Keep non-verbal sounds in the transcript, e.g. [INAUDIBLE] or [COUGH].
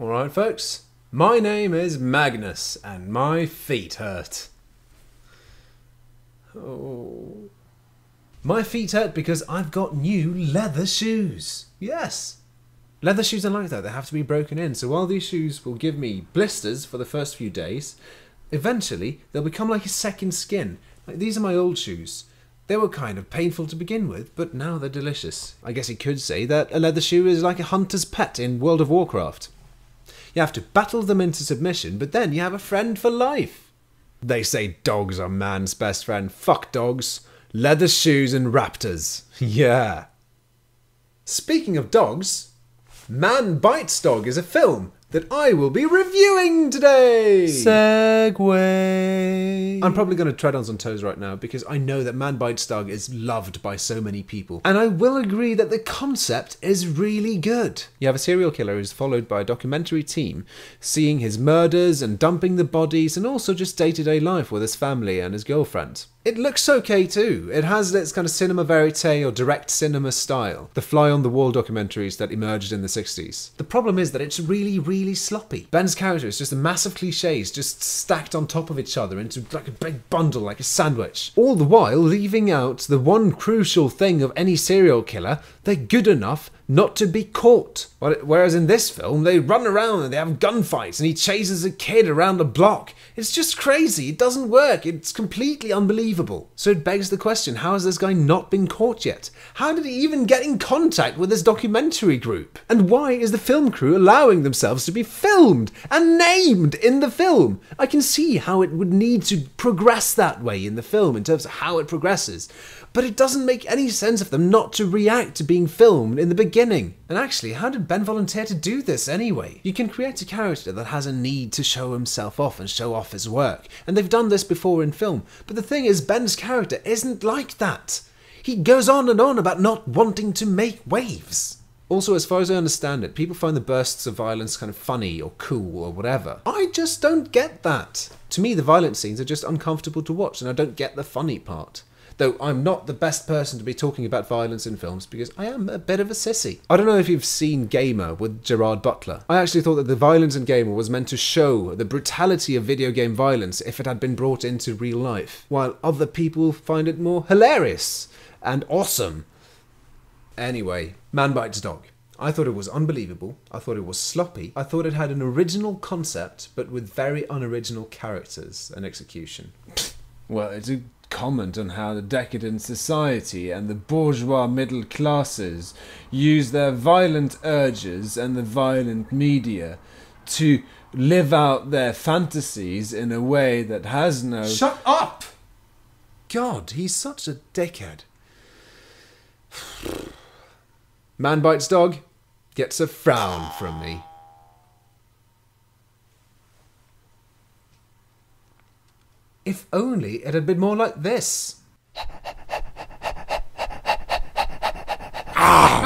Alright, folks. My name is Magnus, and my feet hurt. Oh. My feet hurt because I've got new leather shoes. Yes. Leather shoes are like that, they have to be broken in. So while these shoes will give me blisters for the first few days, eventually they'll become like a second skin. Like these are my old shoes. They were kind of painful to begin with, but now they're delicious. I guess you could say that a leather shoe is like a hunter's pet in World of Warcraft. You have to battle them into submission, but then you have a friend for life. They say dogs are man's best friend. Fuck dogs. Leather shoes and raptors. [LAUGHS] Yeah. Speaking of dogs, Man Bites Dog is a film that I will be reviewing today. Segue. I'm probably going to tread on some toes right now because I know that Man Bites Dog is loved by so many people. And I will agree that the concept is really good. You have a serial killer who's followed by a documentary team, seeing his murders and dumping the bodies and also just day to day life with his family and his girlfriend. It looks okay too. It has its kind of cinema verite or direct cinema style. The fly on the wall documentaries that emerged in the 60s. The problem is that it's really, really sloppy. Ben's character is just a massive cliches just stacked on top of each other into like a big bundle, like a sandwich. All the while leaving out the one crucial thing of any serial killer they're good enough not to be caught. Whereas in this film, they run around and they have gunfights and he chases a kid around the block. It's just crazy. It doesn't work. It's completely unbelievable. So it begs the question how has this guy not been caught yet? How did he even get in contact with this documentary group? And why is the film crew allowing themselves to be filmed and named in the film? I can see how it would need to progress that way in the film in terms of how it progresses but it doesn't make any sense of them not to react to being filmed in the beginning. And actually, how did Ben volunteered to do this anyway? You can create a character that has a need to show himself off and show off his work, and they've done this before in film, but the thing is, Ben's character isn't like that. He goes on and on about not wanting to make waves. Also, as far as I understand it, people find the bursts of violence kind of funny or cool or whatever. I just don't get that. To me, the violent scenes are just uncomfortable to watch, and I don't get the funny part though I'm not the best person to be talking about violence in films because I am a bit of a sissy. I don't know if you've seen Gamer with Gerard Butler. I actually thought that the violence in Gamer was meant to show the brutality of video game violence if it had been brought into real life, while other people find it more hilarious and awesome. Anyway, Man Bites Dog. I thought it was unbelievable. I thought it was sloppy. I thought it had an original concept, but with very unoriginal characters and execution. [LAUGHS] well, it's a comment on how the decadent society and the bourgeois middle classes use their violent urges and the violent media to live out their fantasies in a way that has no. Shut up! God, he's such a dickhead. Man bites dog, gets a frown from me. If only it had been more like this. ah!